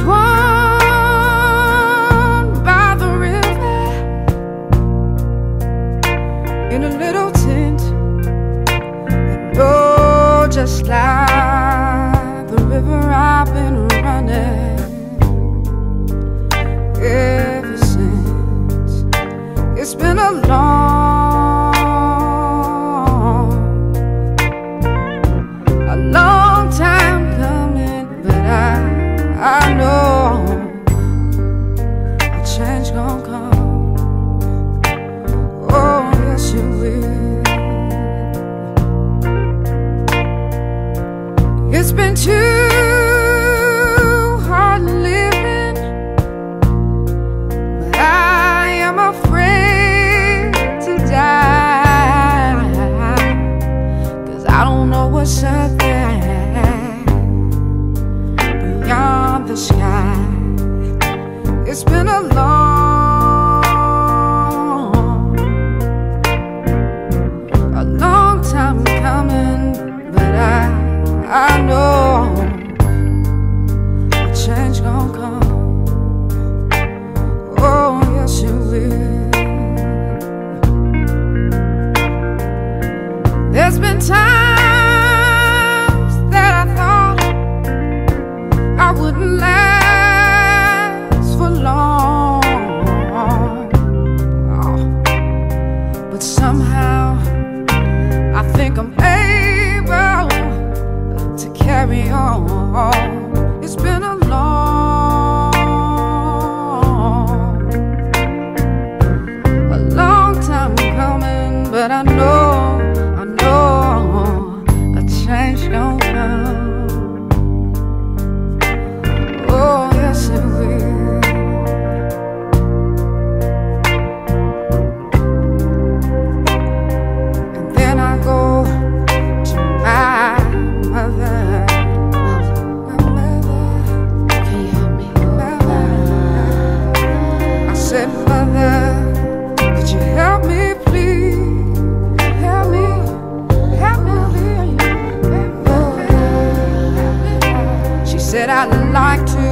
born by the river in a little tent. Oh, just like the river, I've been running ever since. It's been a long, It's too hard living, but I am afraid to I don't know what's out there beyond the sky. It's been a long, There's been times that I thought I wouldn't last for long. Oh, But somehow I think I'm able to carry on. 爱嚣张。I'd like to,